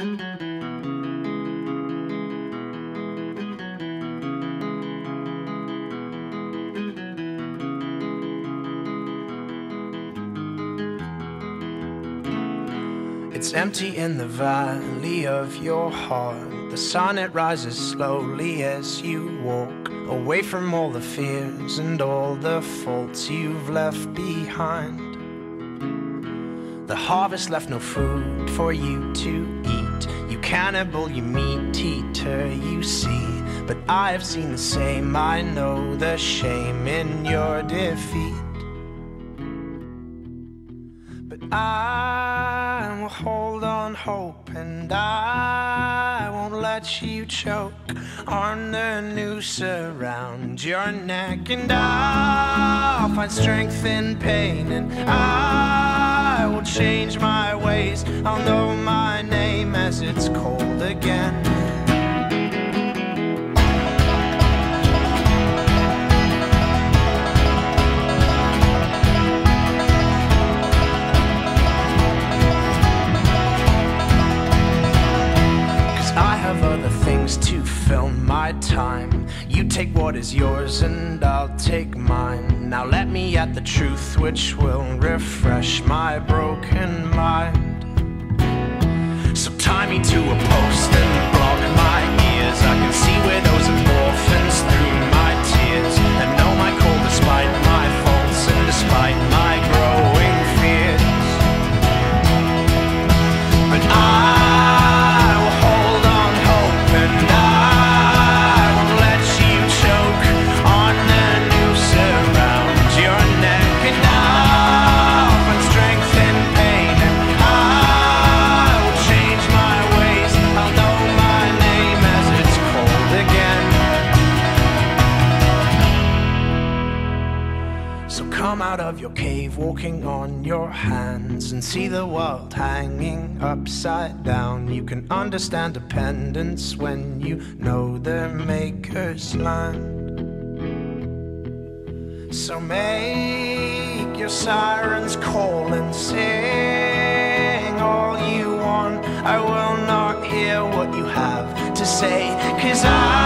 It's empty in the valley of your heart. The sun it rises slowly as you walk away from all the fears and all the faults you've left behind. The harvest left no food for you to eat. Cannibal, you meat eater, you see. But I have seen the same. I know the shame in your defeat. But I will hold on hope and I won't let you choke on the noose around your neck. And I'll find strength in pain and I will change my ways. I'll know my name as it's cold again. Cause I have other things to fill my time. You take what is yours and I'll take mine. Now let me at the truth which will refresh my broken mind. So tie me to a post come out of your cave, walking on your hands, and see the world hanging upside down. You can understand dependence when you know the maker's land. So make your sirens call and sing all you want. I will not hear what you have to say, cause I.